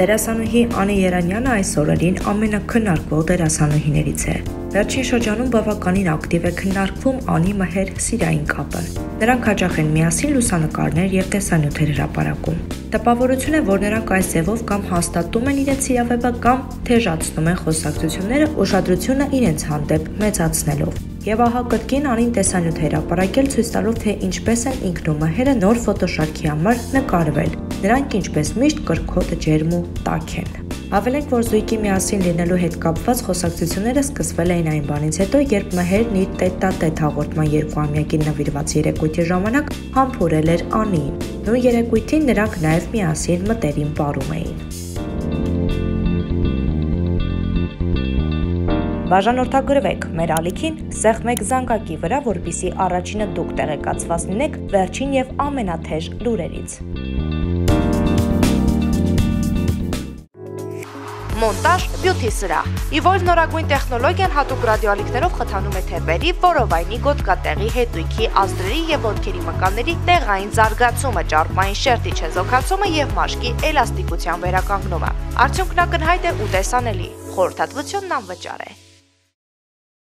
Դերասանուհի Անի Երանյանը այս օրերին ամենակնարկվող դերասանուհիներից է։ Վերջին շրջանում բավականին ակտիվ է քննարկվում Անի Մհեր սիրային կապը։ Նրանք հաճախ են միասին լուսանկարներ եւ տեսանյութեր հրապարակում։ Տպավորություն է, որ նրանք այս ձևով կամ հաստատում են իրենց իրավեբը կամ թեժացնում են խոսակցությունները ուշադրությունը իրենց հանդեպ մեծացնելով։ Եվ ահա կրկին անին տեսանյութ հրապարակել ցույց տալով թե ինչպես են ինքն ու մհերը նոր ֆոտոշարքի համար նկարվել։ Նրանք ինչպես միշտ կրքոտ ջերմ ու տաք են։ Ավելենք, որ Զույգի միասին լինելու հետ կապված խոսակցությունները սկսվել էին այն բանից հետո, երբ Մհերն իր տետ-տա-տետ հաղորդման երկուամյակին նվիրված երեկույթի ժամանակ համբուրել էր Անիին։ Նույն երեկույթին նրանք նաև միասին մտերիմ ապարում էին։ Բաժանորդագրվեք մեր ալիքին սեղ մեկ զանգակի վրա, որpիսի առաջինը դուք տեղեկացված լինեք վերջին եւ ամենաթեժ լուրերից։ Մոնտաժ բյութի սրահ։ Իվոլ նորագույն տեխնոլոգիան հատուկ ռադիոալիքներով խթանում է թեպերի, որովայնի, գոտկատեղի, հետույքի, ազդրերի եւ ոտքերի մկանների տեղային զարգացումը, ճարպային շերտի չեզոքացումը եւ մաշկի էլաստիկության վերականգնումը։ Արդյունքն ակնհայտ է ու տեսանելի։ Խորհրդատվությունն անվճար է։